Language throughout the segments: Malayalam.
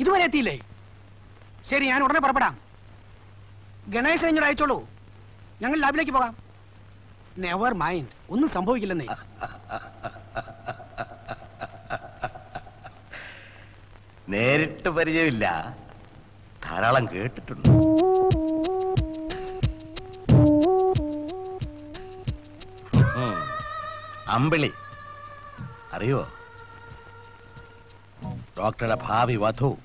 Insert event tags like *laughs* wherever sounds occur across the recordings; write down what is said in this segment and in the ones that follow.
ഇതുവരെ എത്തിയില്ലേ? ശരി ഞാൻ ഉടനെ പുറപ്പെടാം. ഗണേശൻ ഇങ്ങോട്ട് അയച്ചോളൂ. ഞങ്ങൾ ലാബിലേക്ക് പോകാം. നെവർ മൈൻഡ് ഒന്നും സംഭവിക്കില്ലെന്നേ. നേരിട്ട് പരിചയമില്ല. ധാരാളം കേട്ടിട്ടുണ്ട്. അമ്പിളി അറിയോ ഡോക്ടറുടെ ഭാവി വധു.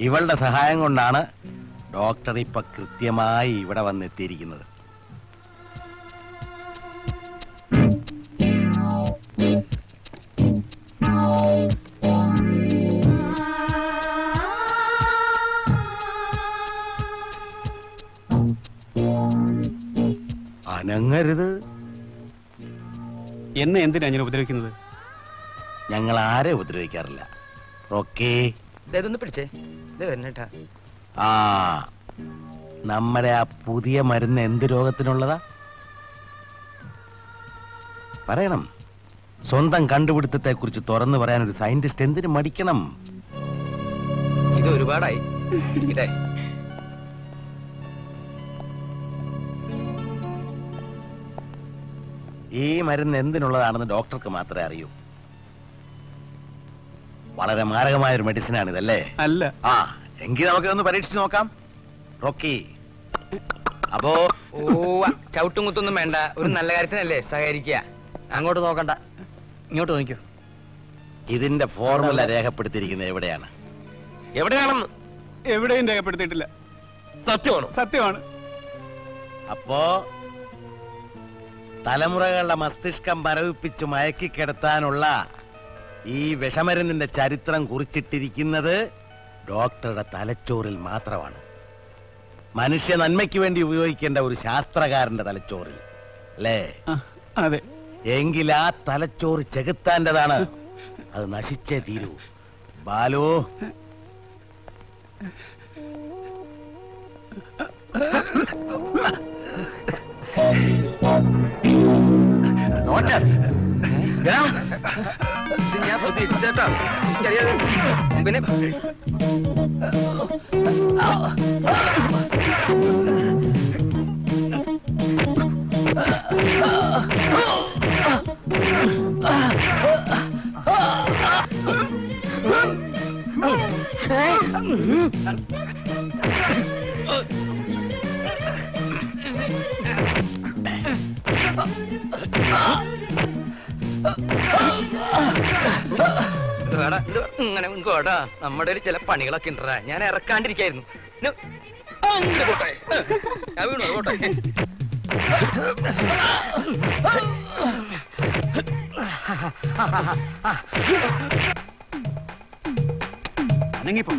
ഇവളുടെ സഹായം കൊണ്ടാണ് ഡോക്ടർ ഇപ്പൊ കൃത്യമായി ഇവിടെ വന്നെത്തിയിരിക്കുന്നത്. അനങ്ങരുത്. എന്നെ എന്തിനാ ഞാൻ ഉപദ്രവിക്കുന്നത്? ഞങ്ങൾ ആരെ ഉപദ്രവിക്കാറില്ല? ഇതൊന്ന് പിടിച്ചേ. ഇത് വരണേട്ടാ ആ നമ്മുടെ ആ പുതിയ മരുന്ന് എന്ത് രോഗത്തിനുള്ളതാ? പറയണം. സ്വന്തം കണ്ടുപിടുത്തത്തെ കുറിച്ച് തുറന്നു പറയാൻ ഒരു സയന്റിസ്റ്റ് എന്തിനു മടിക്കണം? ഇത് ഒരുപാടായി. ഇടേ ഈ മരുന്ന് എന്തിനുള്ളതാണെന്ന് ഡോക്ടർക്ക് മാത്രമേ അറിയൂ. വളരെ മാരകമായ ഒരു മെഡിസിൻ ആണ് ഇതല്ലേ അല്ല. ആ എങ്കിൽ നമുക്ക് ഒന്ന് പരീക്ഷിച്ചു നോക്കാം. റോക്കി. അപ്പോ ഓ ചവിട്ടും കുത്തൊന്നും വേണ്ട. ഒരു നല്ല കാര്യത്തിനല്ലേ സഹകരിക്കുക. അങ്ങോട്ട് നോക്കണ്ട. ഇങ്ങോട്ട് നോക്കൂ ഇതിന്റെ ഫോർമുല രേഖപ്പെടുത്തിയിരിക്കുന്നത് എവിടെയാണ്? എവിടെയാണെന്ന്? എവിടെയും രേഖപ്പെടുത്തിയിട്ടില്ല. സത്യമാണ്? സത്യമാണ്. അപ്പോ തലമുറകളുടെ മസ്തിഷ്കം മരവിപ്പിച്ച് മയക്കിക്കിടത്താനുള്ള ഈ വിഷമരുന്നിന്റെ ചരിത്രം കുറിച്ചിട്ടിരിക്കുന്നത് ഡോക്ടറുടെ തലച്ചോറിൽ മാത്രമാണ്. മനുഷ്യ നന്മയ്ക്ക് വേണ്ടി ഉപയോഗിക്കേണ്ട ഒരു ശാസ്ത്രകാരന്റെ തലച്ചോറിൽ അല്ലേ? അതെ. എങ്കിൽ ആ തലച്ചോറ് ചെകുത്താന്റെതാണ്. അത് നശിച്ചേ തീരൂ. ബാലു. ഞാൻ പ്രതീക്ഷിച്ചേട്ടാ എനിക്കറിയാതെ പിന്നെ ഇത് വേടാ, ഇത് ഇങ്ങനെ മുൻകോടാ നമ്മുടെ ഒരു ചില പണികളൊക്കെ ഉണ്ടാ ഞാൻ ഇറക്കാണ്ടിരിക്കായിരുന്നു. ഉച്ചോട്ട് പോട്ടെ. ഞാൻ വീണു പോട്ടെ. അനങ്ങിപ്പോ.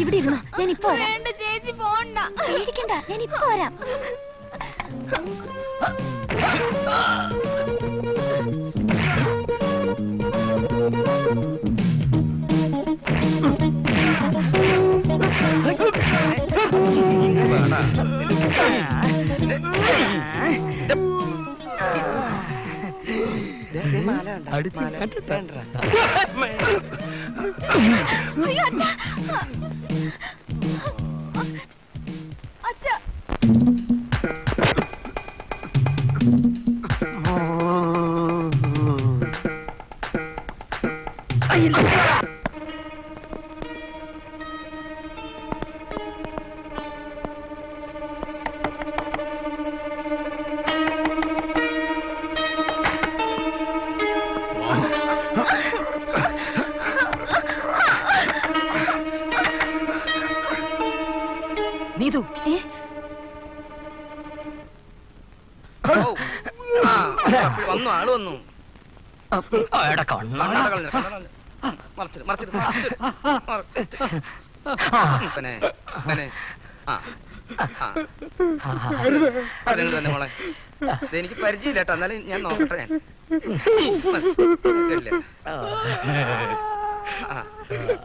ഇവിടെ ഇരുന്നോ. ഞാൻ ഇപ്പൊ വരാം. വേണ്ട ചേച്ചി പോണ്ട. പേടിക്കണ്ട. ഞാൻ ഇപ്പൊ വരാം. മാല കണ്ടോ? *laughs* ആ. വന്നു തന്നെ മോളെ ഇത് എനിക്ക് പരിചയമില്ല കേട്ടോ എന്നാലും ഞാൻ നോക്കട്ടെ ഞാൻ.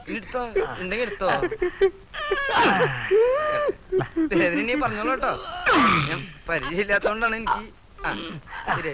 എടുത്തോ ഉണ്ടെങ്കിൽ എടുത്തോ വേദന നീ പറഞ്ഞോളൂ കേട്ടോ ഞാൻ പരിചയമില്ലാത്തോണ്ടാണ് എനിക്ക് ശരി.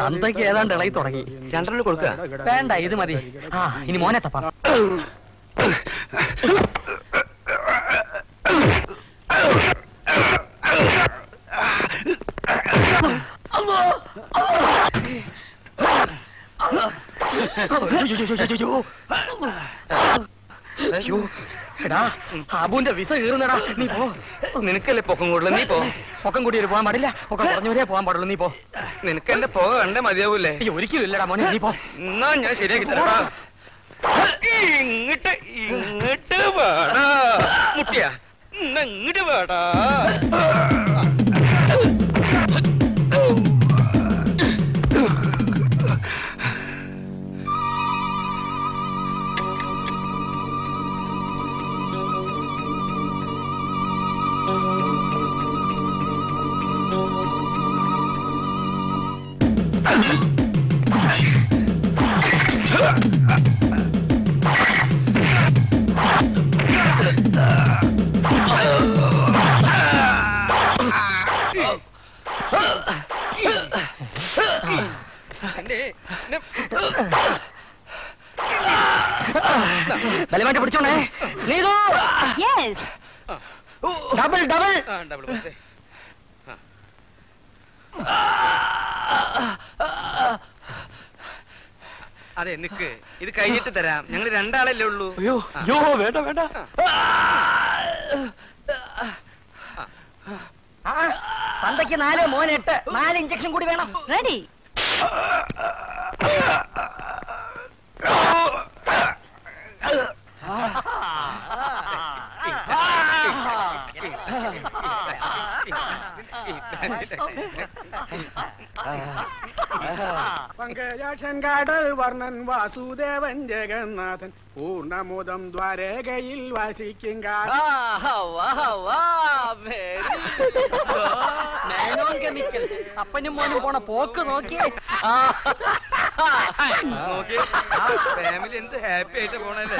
തന്തയ്ക്ക് ഏതാണ്ട് ഇളകി തുടങ്ങി. രണ്ടെണ്ണം കൊടുക്കുക വേണ്ട ഇത് മതി. ആ ഇനി മോനെ തപ്പാം. അയ്യോ, എടാ അബുന്റെ വിസ കീറുന്നടാ നീ പോ. നിനക്കല്ലേ പൊക്കം കൂടുതൽ? നീ പോ. പൊക്കം കൂടി പോകാൻ പാടില്ല. പൊക്കം കുറഞ്ഞവരേ പോകാൻ പാടുള്ളൂ. നീ പോ. നിനക്ക് എന്റെ പോക കണ്ടേ മതിയാവൂലേ? ഒരിക്കലും ഇല്ലടാ മോനെ. നീ പോ. എന്നാ ഞാൻ ശരിയാക്കി തരാടാ ഇങ്ങട്ട് ഇങ്ങട്ട് വേടാ. മുട്ടിയാ ഇങ്ങട്ട് വേടാ. ബലമായിട്ട് പിടിച്ചോണേ. നീതു. Double double. ഡബിൾ അതെ നിക്ക്. ഇത് കഴിഞ്ഞിട്ട് തരാം. ഞങ്ങൾ രണ്ടാളല്ലേ ഉള്ളൂ. അയ്യോ അയ്യോ വേണ്ട വേണ്ട. തന്തയ്ക്ക് നാല് മോൻ എട്ട്. നാല് ഇഞ്ചക്ഷൻ കൂടി വേണം. Ready Ha, ha, ha. Pankajakshan കടൽ വർണൻ വാസുദേവൻ ജഗന്നാഥൻ. പൂർണമുദം ദ്വാരകയിൽ വസിക്കും അപ്പനും മോനും പോണ പോക്ക് നോക്കി. നോക്കി. ഫാമിലി എന്ത് ഹാപ്പി ആയിട്ട് പോണല്ലേ?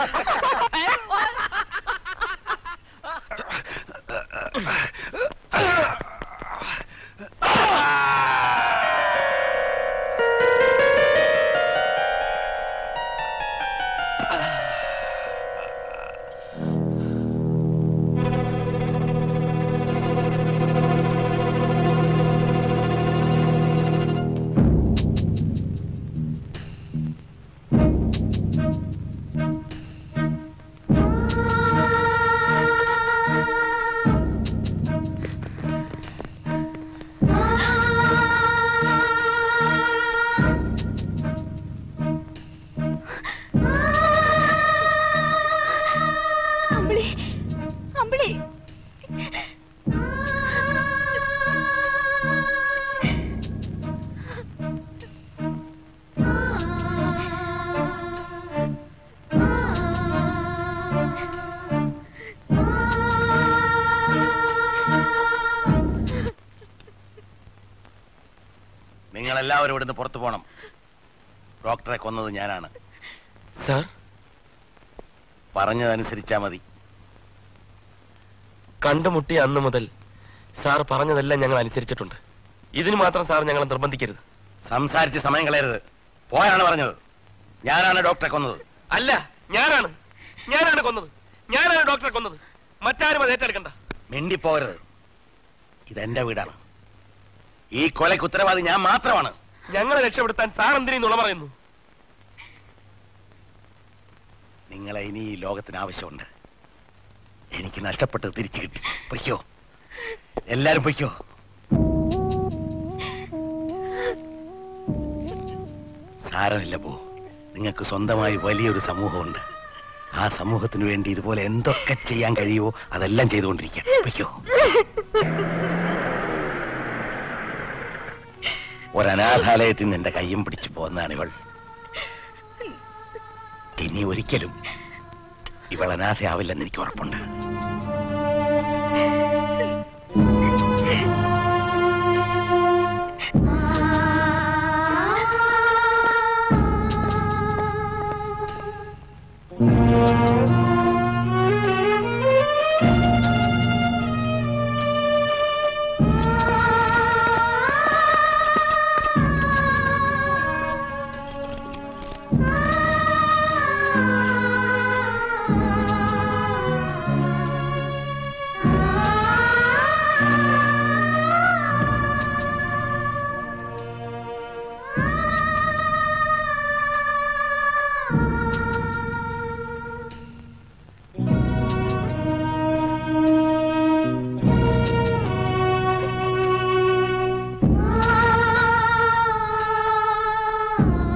നിങ്ങൾ എല്ലാവരും ഇവിടുന്ന് പുറത്തു പോകണം ഡോക്ടറെ കൊന്നത് ഞാനാണ്. സാർ? പറഞ്ഞതനുസരിച്ചാ മതി. കണ്ടുമുട്ടി അന്ന് മുതൽ സാർ പറഞ്ഞതെല്ലാം ഞങ്ങൾ അനുസരിച്ചിട്ടുണ്ട്. ഇതിന് മാത്രം സാർ ഞങ്ങളെ നിർബന്ധിക്കരുത്. സംസാരിച്ച് സമയം കളയരുത്. പോയാണ് പറഞ്ഞത്. ഞാനാണ് ഡോക്ടറെ കൊന്നത്. അല്ല ഞാനാണ്. ഞാനാണ് കൊന്നത്. ഞാനാണ് ഡോക്ടറെ കൊന്നത്. മറ്റാരും അത് ഏറ്റെടുക്കണ്ട. മിണ്ടിപ്പോകരുത്. ഇതെന്റെ വീടാണ്. ഈ കൊലയ്ക്ക് ഉത്തരവാദി ഞാൻ മാത്രമാണ്. ഞങ്ങളെ രക്ഷപ്പെടുത്താൻ സാർ എന്തിനീ നുണ പറയുന്നു. നിങ്ങളെ ഇനി ഈ ലോകത്തിന് ആവശ്യമുണ്ട്. എനിക്ക് നഷ്ടപ്പെട്ടത് തിരിച്ചു കിട്ടി. പൊയ്ക്കോ. എല്ലാരും പൊയ്ക്കോ. സാരമില്ല പോ. നിങ്ങൾക്ക് സ്വന്തമായി വലിയൊരു സമൂഹമുണ്ട്. ആ സമൂഹത്തിന് വേണ്ടി ഇതുപോലെ എന്തൊക്കെ ചെയ്യാൻ കഴിയുമോ അതെല്ലാം ചെയ്തുകൊണ്ടിരിക്കാം പൊയ്ക്കോ. ഒരനാഥാലയത്തിൽ നിന്റെ കയ്യും പിടിച്ചു പോകുന്നതാണ് ഇവൾ. ഇനി ഒരിക്കലും ഇവൾ അനാഥയാവില്ലെന്ന് എനിക്ക് ഉറപ്പുണ്ട്.